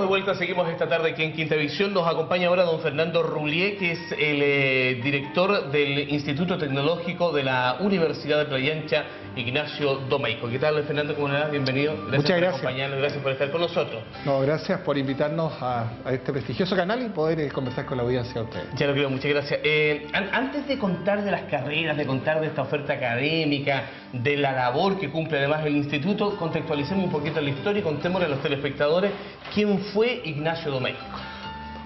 De vuelta seguimos esta tarde aquí en Quinta Visión. Nos acompaña ahora don Fernando Rulier, que es el eh, director del Instituto Tecnológico de la Universidad de Playa Ancha, Ignacio Domeico. ¿Qué tal, Fernando? ¿Cómo le va? Bienvenido. Muchas por gracias. acompañarnos, gracias por estar con nosotros. No, gracias por invitarnos a, a este prestigioso canal y poder eh, conversar con la audiencia de ustedes. Ya lo creo, muchas gracias. Eh, an- antes de contar de las carreras, de contar de esta oferta académica, de la labor que cumple además el instituto, contextualicemos un poquito la historia y contémosle a los telespectadores quién fue Ignacio Domeico.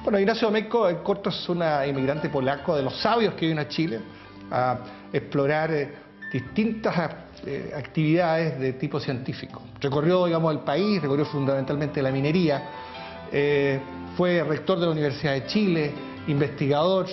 Bueno, Ignacio Domeco, en corto, es una inmigrante polaco de los sabios que viene a Chile a explorar eh, distintas eh, actividades de tipo científico. Recorrió, digamos, el país, recorrió fundamentalmente la minería, eh, fue rector de la Universidad de Chile, investigador,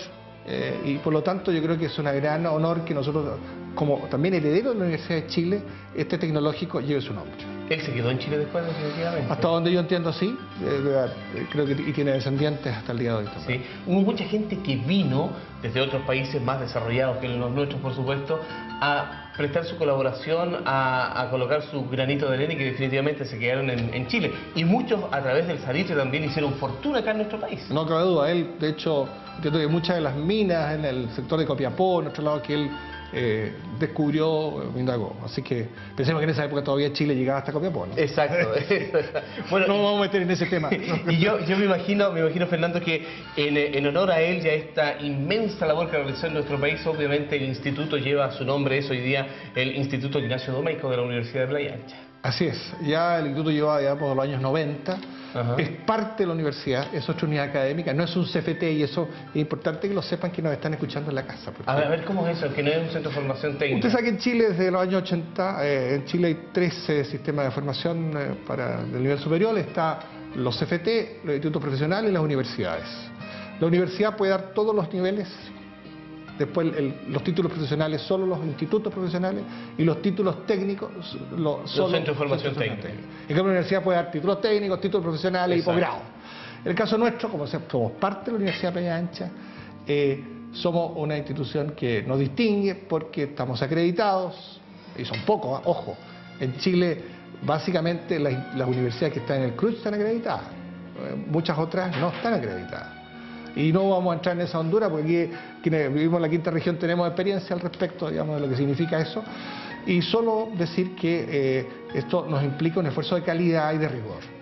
eh, y por lo tanto yo creo que es un gran honor que nosotros, como también heredero de la Universidad de Chile, este tecnológico lleve su nombre. Él se quedó en Chile después, definitivamente. Hasta donde yo entiendo, sí, eh, eh, creo que y tiene descendientes hasta el día de hoy también. Sí. Hubo mucha gente que vino desde otros países más desarrollados que los nuestros, por supuesto, a prestar su colaboración, a, a colocar su granito de arena y que definitivamente se quedaron en, en Chile. Y muchos a través del salitre también hicieron fortuna acá en nuestro país. No cabe duda, él, de hecho, entiendo que muchas de las minas en el sector de Copiapó, en otro lado que él eh, descubrió, indagó. Así que pensemos que en esa época todavía Chile llegaba hasta Copiapó, ¿no? Exacto. bueno, no nos vamos a meter en ese tema. y yo, yo me imagino, me imagino Fernando que en, en honor a él y a esta inmensa labor que realizó en nuestro país, obviamente el instituto lleva su nombre, es hoy día el Instituto Ignacio Domeico de la Universidad de Playa Ancha. Así es, ya el instituto lleva ya por los años 90, Ajá. es parte de la universidad, es otra unidad académica, no es un CFT y eso es importante que lo sepan que nos están escuchando en la casa. porque- A ver, a ver cómo es eso, que no es un centro de formación técnica. Usted sabe que en Chile desde los años 80, eh, en Chile hay 13 sistemas de formación eh, para el nivel superior, está los CFT, los institutos profesionales y las universidades. La universidad puede dar todos los niveles, después el- los títulos profesionales solo los institutos profesionales y los títulos técnicos lo- solo centros de formación técnica. En cambio la universidad puede dar títulos técnicos, títulos profesionales Exacto. y posgrado. En el caso nuestro, como somos parte de la Universidad Playa Ancha, eh, somos una institución que nos distingue porque estamos acreditados, y son pocos, ¿ah? ojo, en Chile básicamente las, las universidades que están en el CRUZ están acreditadas, Eh, muchas otras no están acreditadas. Y no vamos a entrar en esa hondura porque aquí, quienes vivimos en la quinta región tenemos experiencia al respecto, digamos, de lo que significa eso. Y solo decir que eh, esto nos implica un esfuerzo de calidad y de rigor.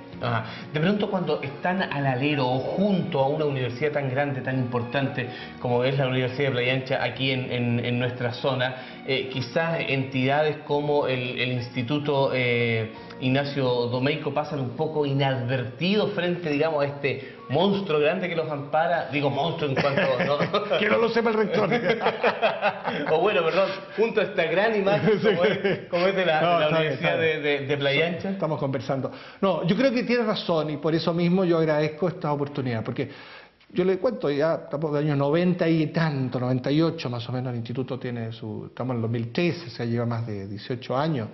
De pronto cuando están al alero o junto a una universidad tan grande, tan importante como es la Universidad de Playa Ancha aquí en, en- nuestra zona, eh, quizás entidades como el, el Instituto eh, Ignacio Domeico pasan un poco inadvertidos frente, digamos, a este monstruo grande que los ampara, digo monstruo en cuanto... ¿no? Que no lo sepa el rector. o bueno, perdón, junto a esta gran imagen como es, como es de la, No, de la está bien, Universidad de, Playa Ancha. Estamos conversando. No, yo creo que tiene razón y por eso mismo yo agradezco esta oportunidad, porque yo le cuento, ya estamos de años 90 y tanto, 98 más o menos, el instituto tiene su, estamos en el 2013, o sea, lleva más de 18 años,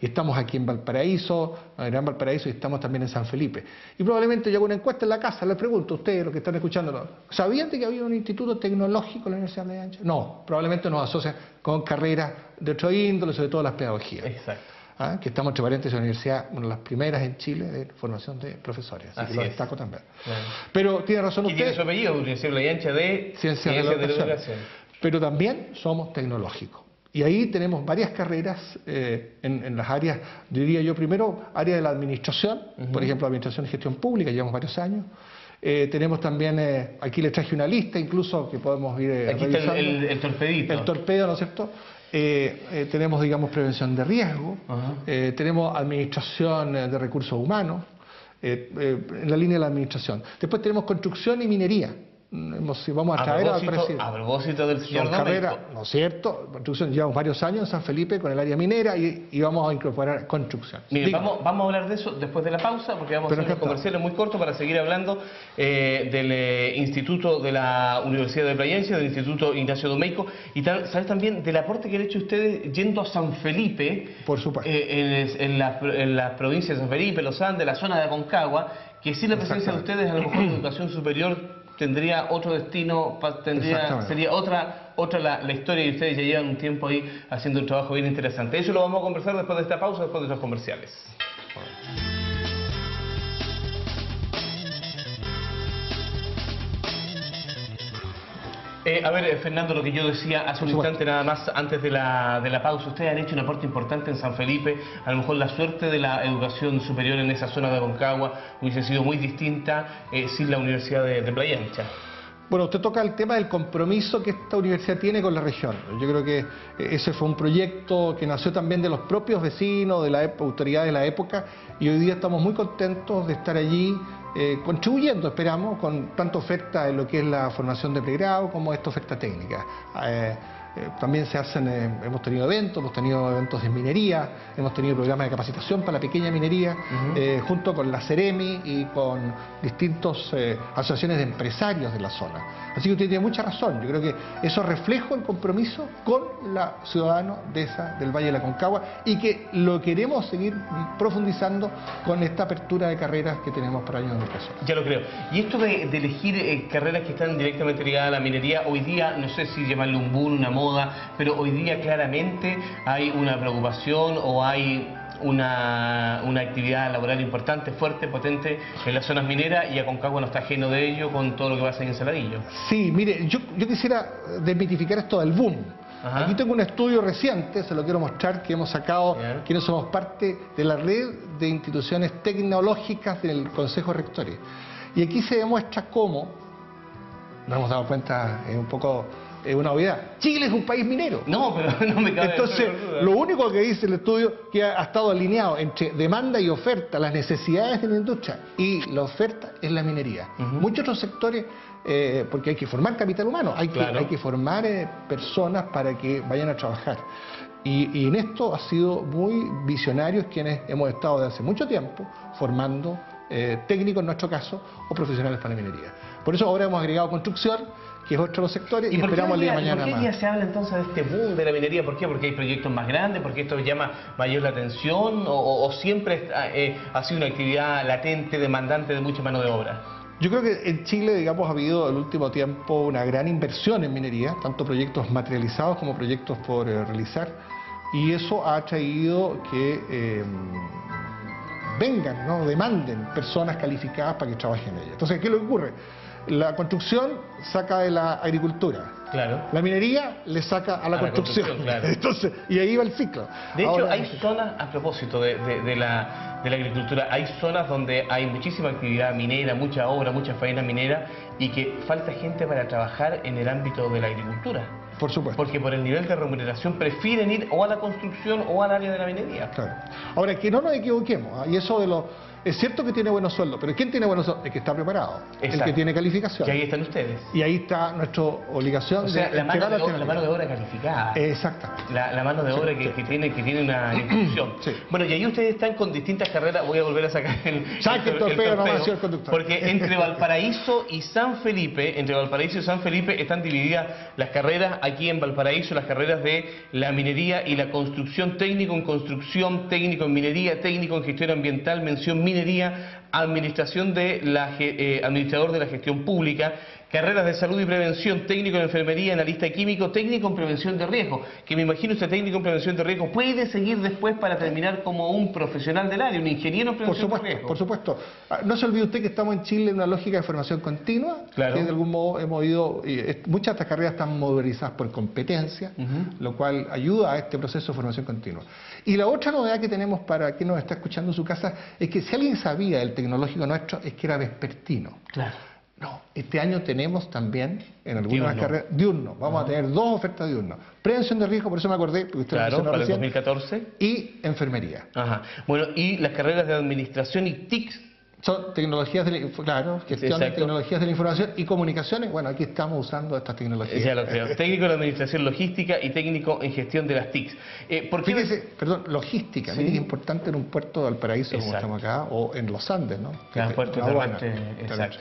y estamos aquí en Valparaíso, en Gran Valparaíso, y estamos también en San Felipe. Y probablemente yo hago una encuesta en la casa, les pregunto a ustedes, los que están escuchando, ¿sabían de que había un instituto tecnológico en la Universidad de Playa Ancha? No, probablemente nos asocian con carreras de otro índole, sobre todo las pedagogías. Exacto. ¿ah? que estamos, entre paréntesis, la universidad, una de las primeras en Chile de formación de profesores, así, Así que lo es. destaco también. Pero tiene razón Y tiene usted, su apellido, Universidad de Playa Ancha de ciencias de la educación. Pero también somos tecnológicos. Y ahí tenemos varias carreras eh, en, en las áreas, diría yo primero, área de la administración, por ejemplo, administración y gestión pública, llevamos varios años. Eh, tenemos también, eh, aquí les traje una lista incluso que podemos ir Aquí está el, revisando. el- el torpedito. El torpedo, ¿no es cierto? Tenemos, digamos, prevención de riesgo, tenemos administración de recursos humanos, en la línea de la administración. Después tenemos construcción y minería. Mm, hemos- vamos a a, traer al presidente. a propósito del señor carreras, ¿no es cierto? Construcción, llevamos varios años en San Felipe con el área minera y, y vamos a incorporar construcción. Mire, vamos, vamos a hablar de eso después de la pausa, porque vamos Pero a hacer unos comerciales muy cortos para seguir hablando eh, del eh, Instituto de la Universidad de Playencia, del Instituto Ignacio Domeico, y tal- sabes también del aporte que han hecho ustedes yendo a San Felipe, Por supuesto. eh, en, en las en las provincias de San Felipe, Los Andes, la zona de Aconcagua, que sin la presencia de ustedes, a lo mejor la educación superior tendría otro destino, tendría, sería otra, otra la, la historia y ustedes ya llevan un tiempo ahí haciendo un trabajo bien interesante. Eso lo vamos a conversar después de esta pausa, después de los comerciales. Eh, a ver, eh, Fernando, lo que yo decía hace un instante nada más antes de la, de la pausa, ustedes han hecho un aporte importante en San Felipe, a lo mejor la suerte de la educación superior en esa zona de Aconcagua hubiese sido muy distinta eh, sin la Universidad de, de Playa Ancha. Bueno, usted toca el tema del compromiso que esta universidad tiene con la región. Yo creo que ese fue un proyecto que nació también de los propios vecinos, de la autoridades de la época, y hoy día estamos muy contentos de estar allí eh, contribuyendo, esperamos, con tanta oferta en lo que es la formación de pregrado como esta oferta técnica. Eh, eh, también se hacen, hemos tenido eventos, hemos tenido eventos de minería, hemos tenido programas de capacitación para la pequeña minería, junto con la Ceremi y con distintas asociaciones de empresarios de la zona. Así que usted tiene mucha razón. Yo creo que eso refleja el compromiso con la ciudadano de esa, del Valle de la Concagua y que lo queremos seguir profundizando con esta apertura de carreras que tenemos para años de educación. Ya lo creo. Y esto de, elegir eh, carreras que están directamente ligadas a la minería, hoy día, no sé si llamarle un boom, una moda, pero hoy día claramente hay una preocupación o hay una, una, actividad laboral importante, fuerte, potente en las zonas mineras y Aconcagua no está ajeno de ello con todo lo que pasa en Saladillo. Sí, mire, yo, yo quisiera desmitificar esto del boom. Aquí tengo un estudio reciente, se lo quiero mostrar, que hemos sacado, quienes somos parte de la red de instituciones tecnológicas del Consejo Rectorio. Y aquí se demuestra cómo, nos hemos dado cuenta, es un poco es una obviedad. Chile es un país minero. No, pero no me cabe Entonces, lo único que dice el estudio que ha, estado alineado entre demanda y oferta, las necesidades de la industria y la oferta es la minería. Muchos otros sectores, eh, porque hay que formar capital humano, hay que, hay que formar eh, personas para que vayan a trabajar. Y, en esto ha sido muy visionarios quienes hemos estado desde hace mucho tiempo formando eh, técnicos en nuestro caso o profesionales para la minería. Por eso ahora hemos agregado construcción, que es otro de los sectores, y, esperamos el día de mañana ¿Por qué día se habla entonces de este boom de la minería? ¿Por qué? ¿Porque hay proyectos más grandes? ¿Porque esto llama mayor la atención? ¿O, siempre eh, ha sido una actividad latente, demandante de mucha mano de obra? Yo creo que en Chile, digamos, ha habido el último tiempo una gran inversión en minería, tanto proyectos materializados como proyectos por eh, realizar, y eso ha traído que eh, vengan, ¿no? demanden personas calificadas para que trabajen en ella. Entonces, ¿qué que ocurre? La construcción saca de la agricultura. Claro. La minería le saca a la, construcción. Entonces, y ahí va el ciclo. De hecho, hay zonas, a propósito de, la, de la agricultura, hay zonas donde hay muchísima actividad minera, mucha obra, mucha faena minera y que falta gente para trabajar en el ámbito de la agricultura. Por supuesto. Porque por el nivel de remuneración prefieren ir o a la construcción o al área de la minería. Claro. Ahora, que no nos equivoquemos, ¿ah? y eso de los es cierto que tiene buenos sueldos, pero ¿quién tiene buenos sueldos? El que está preparado, el que tiene calificación. Y ahí están ustedes. Y ahí está nuestra obligación o sea, de la mano de, obra, la mano de obra calificada. Exactamente. La, mano de obra que, tiene, que tiene una instrucción. Bueno, y ahí ustedes están con distintas carreras, voy a volver a sacar el, Saque el, torpedo, no el conductor. Porque entre Valparaíso y San Felipe, entre Valparaíso y San Felipe están divididas las carreras aquí en Valparaíso, las carreras de la minería y la construcción, técnico en construcción, técnico en minería, técnico en gestión ambiental, mención minería, administración de la, eh, administrador de la gestión pública, carreras de salud y prevención, técnico en enfermería, analista químico, técnico en prevención de riesgo, que me imagino usted técnico en prevención de riesgo puede seguir después para terminar como un profesional del área, un ingeniero en prevención por supuesto, de riesgo. Por supuesto. Ah, no se olvide usted que estamos en Chile en una lógica de formación continua, claro. que de algún modo hemos ido, muchas de estas carreras están modelizadas por competencia, lo cual ayuda a este proceso de formación continua. Y la otra novedad que tenemos para quien nos está escuchando en su casa es que si alguien sabía el tecnológico nuestro es que era vespertino. Claro. No, este año tenemos también en algunas carreras diurno. Vamos a tener dos ofertas diurno. Prevención de riesgo, por eso me acordé, porque usted claro, para el 2014. Y enfermería. Ajá. Bueno, y las carreras de administración y TICS son tecnologías de, claro, gestión de tecnologías de la información y comunicaciones. Bueno, aquí estamos usando estas tecnologías. Ya lo creo. técnico en administración logística y técnico en gestión de las TICs. Eh, ¿por qué Fíjese, perdón, logística. es importante en un puerto de Valparaíso como estamos acá o en los Andes, ¿no? Claro, puerto terrestre, exacto.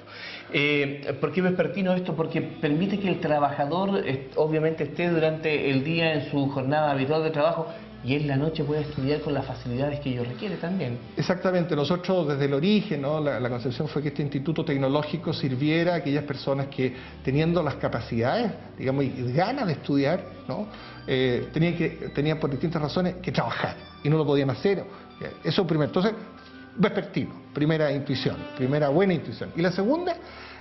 Eh, ¿Por qué vespertino esto? Porque permite que el trabajador obviamente esté durante el día en su jornada habitual de trabajo y en la noche puede estudiar con las facilidades que ello requiere también. Exactamente, nosotros desde el origen, ¿no? la, concepción fue que este instituto tecnológico sirviera a aquellas personas que teniendo las capacidades, digamos, y ganas de estudiar, ¿no? Eh, tenían, que, tenían por distintas razones que trabajar y no lo podían hacer. Eso primero. Entonces, vespertino, primera intuición, primera buena intuición. Y la segunda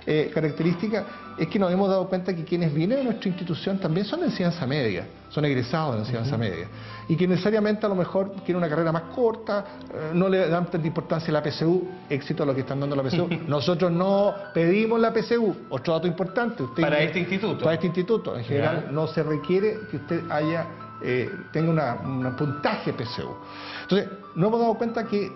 eh, característica es que nos hemos dado cuenta que quienes vienen a nuestra institución también son de enseñanza media, son egresados de enseñanza media, y que necesariamente a lo mejor quieren una carrera más corta, eh, no le dan tanta importancia a la PSU, éxito a lo que están dando la PSU. Nosotros no pedimos la PSU, otro dato importante. Usted para este instituto. Para este instituto, en general no se requiere que usted haya eh, tenga un puntaje PSU. Entonces, nos hemos dado cuenta que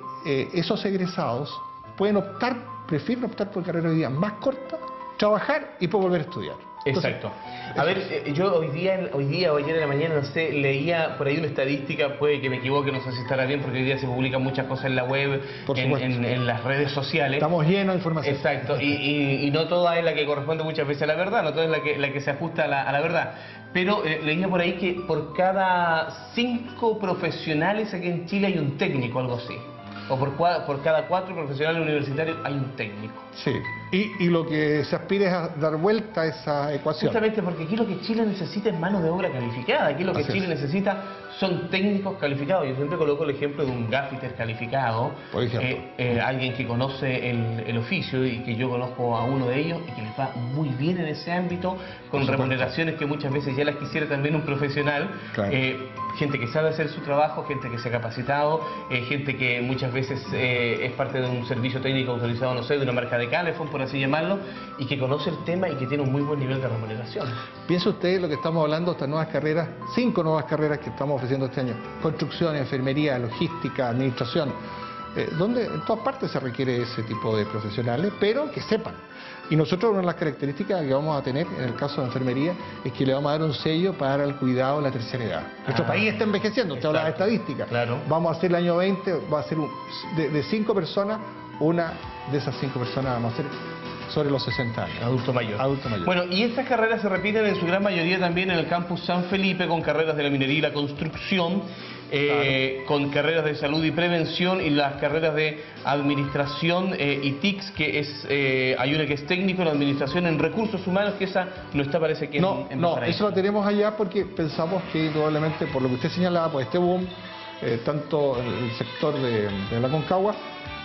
esos egresados pueden optar prefieren optar por carrera hoy día más corta, trabajar y después volver a estudiar. Exacto. A ver, eh, yo hoy día, hoy día o ayer en la mañana, no sé, leía por ahí una estadística, puede que me equivoque, no sé si estará bien, porque hoy día se publican muchas cosas en la web, en, las redes sociales. Estamos llenos de información. Exacto, y, no toda es la que corresponde muchas veces a la verdad, no toda es la que, la que se ajusta a la, verdad. Pero eh, leía por ahí que por cada cinco profesionales aquí en Chile hay un técnico, algo así o por, por cada cuatro profesionales universitarios hay un técnico. Sí, y, y, lo que se aspira es a dar vuelta a esa ecuación. Justamente porque aquí lo que Chile necesita es mano de obra calificada, aquí lo que Chile necesita son técnicos calificados. Yo siempre coloco el ejemplo de un gaffiter calificado, Por ejemplo. Eh, eh, alguien que conoce el, oficio y que yo conozco a uno de ellos y que les va muy bien en ese ámbito, con remuneraciones que muchas veces ya las quisiera también un profesional. Eh, gente que sabe hacer su trabajo, gente que se ha capacitado, gente que muchas veces es parte de un servicio técnico autorizado, no sé, de una marca de Calefón, por así llamarlo, y que conoce el tema y que tiene un muy buen nivel de remuneración. Piensa usted lo que estamos hablando, estas nuevas carreras, cinco nuevas carreras que estamos ofreciendo este año, construcción, enfermería, logística, administración, eh, donde en todas partes se requiere ese tipo de profesionales, pero que sepan. Y nosotros una de las características que vamos a tener en el caso de enfermería es que le vamos a dar un sello para el cuidado de la tercera edad. Nuestro ah. país está envejeciendo, usted habla de estadística. Claro. Vamos a hacer el año 20, va a ser de, de cinco personas, una de esas cinco personas vamos a hacer sobre los 60 años. Adulto mayor. Adulto mayor. Bueno, y estas carreras se repiten en su gran mayoría también en el campus San Felipe, con carreras de la minería y la construcción, eh, con carreras de salud y prevención y las carreras de administración eh, y TICS, que es, eh, hay una que es técnico en administración en recursos humanos, que esa no está, parece que no, en, No, eso lo tenemos allá porque pensamos que probablemente, por lo que usted señalaba, por este boom, tanto en el sector de, de la Concagua,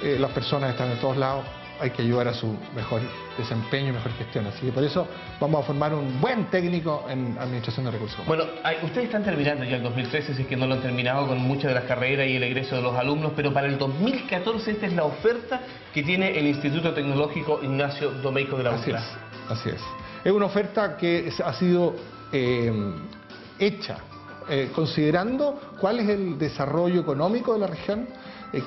las personas están en todos lados hay que ayudar a su mejor desempeño y mejor gestión. Así que por eso vamos a formar un buen técnico en Administración de Recursos Bueno, ustedes están terminando ya el 2013, si es que no lo han terminado con muchas de las carreras y el egreso de los alumnos, pero para el 2014 esta es la oferta que tiene el Instituto Tecnológico Ignacio Domeico de la Así es, así es. Es una oferta que ha sido eh, hecha eh, considerando cuál es el desarrollo económico de la región,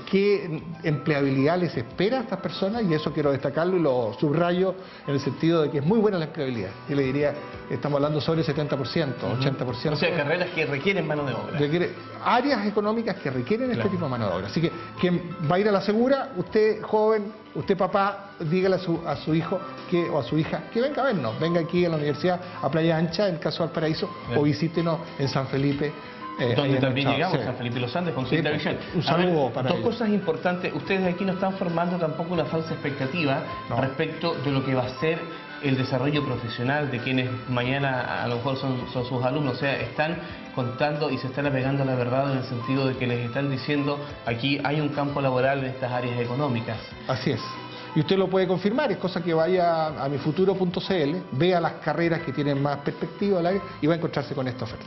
qué empleabilidad les espera a estas personas y eso quiero destacarlo y lo subrayo en el sentido de que es muy buena la empleabilidad. Yo le diría, estamos hablando sobre el 70%, 80%. O sea, carreras que requieren mano de obra. Requiere, áreas económicas que requieren este tipo de mano de obra. Así que quien va a ir a la segura, usted joven, usted papá, dígale a su, a su hijo que, o a su hija que venga a vernos, venga aquí a la universidad a Playa Ancha, en el caso de Valparaíso, o visítenos en San Felipe eh, donde también llegamos, San Felipe Los Andes, con Cinta Visión. Un saludo para Dos cosas importantes. Ustedes aquí no están formando tampoco una falsa expectativa respecto de lo que va a ser el desarrollo profesional de quienes mañana a lo mejor son, son, sus alumnos. O sea, están contando y se están apegando a la verdad en el sentido de que les están diciendo aquí hay un campo laboral en estas áreas económicas. Así es. Y usted lo puede confirmar, es cosa que vaya a mifuturo.cl, vea las carreras que tienen más perspectiva y va a encontrarse con esta oferta.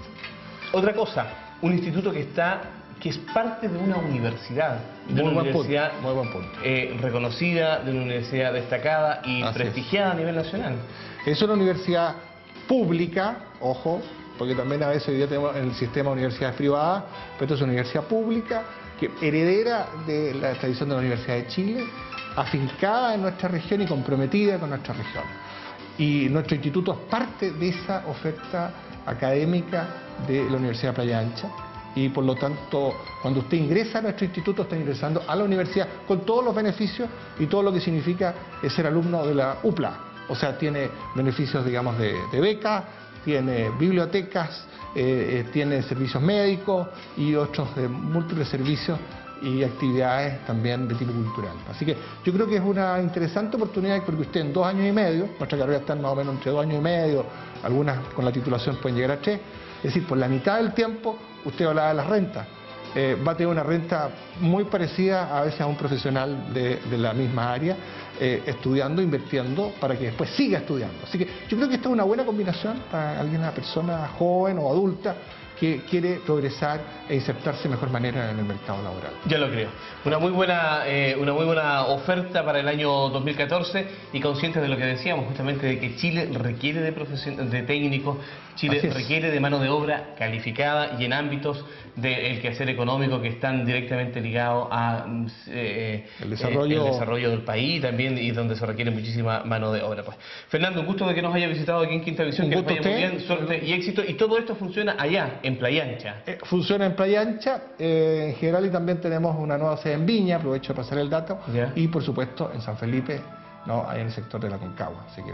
Otra cosa, un instituto que está que es parte de una universidad, de una universidad eh, reconocida, de una universidad destacada y prestigiada a nivel nacional. Es una universidad pública, ojo, porque también a veces hoy día tenemos en el sistema de universidades privadas, pero esto es una universidad pública, que heredera de la tradición de la Universidad de Chile, afincada en nuestra región y comprometida con nuestra región. Y nuestro instituto es parte de esa oferta académica de la Universidad de Playa Ancha y por lo tanto cuando usted ingresa a nuestro instituto está ingresando a la universidad con todos los beneficios y todo lo que significa ser alumno de la UPLA. O sea, tiene beneficios, digamos, de, beca, tiene bibliotecas, eh, eh, tiene servicios médicos y otros de múltiples servicios y actividades también de tipo cultural. Así que yo creo que es una interesante oportunidad porque usted en dos años y medio, nuestra carrera está más o menos entre dos años y medio, algunas con la titulación pueden llegar a tres, es decir, por la mitad del tiempo usted hablaba de las rentas. eh, va a tener una renta muy parecida a veces a un profesional de, la misma área, eh, estudiando, invirtiendo, para que después siga estudiando. Así que yo creo que esta es una buena combinación para alguien, una persona joven o adulta que quiere progresar e insertarse de mejor manera en el mercado laboral. Ya lo creo. Una muy buena, eh, una muy buena oferta para el año 2014 y conscientes de lo que decíamos justamente de que Chile requiere de, de técnicos, Chile requiere de mano de obra calificada y en ámbitos del quehacer económico que están directamente ligados a eh, El desarrollo- el desarrollo del país también y donde se requiere muchísima mano de obra. Pues. Fernando, un gusto de que nos haya visitado aquí en Quinta Visión, Un que gusto vaya muy bien, suerte y éxito. Y todo esto funciona allá, en Playa Ancha. Eh, funciona en Playa Ancha eh, en general y también tenemos una nueva sede en Viña, aprovecho de pasar el dato, y por supuesto en San Felipe, ¿no? ahí en el sector de la Concagua. Así que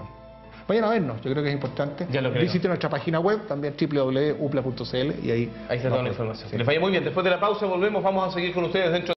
vayan a vernos, yo creo que es importante. Ya lo. Visiten nuestra página web, también www.upla.cl y ahí Ahí está toda la información. Sí. Les vaya muy bien. Después de la pausa volvemos, vamos a seguir con ustedes dentro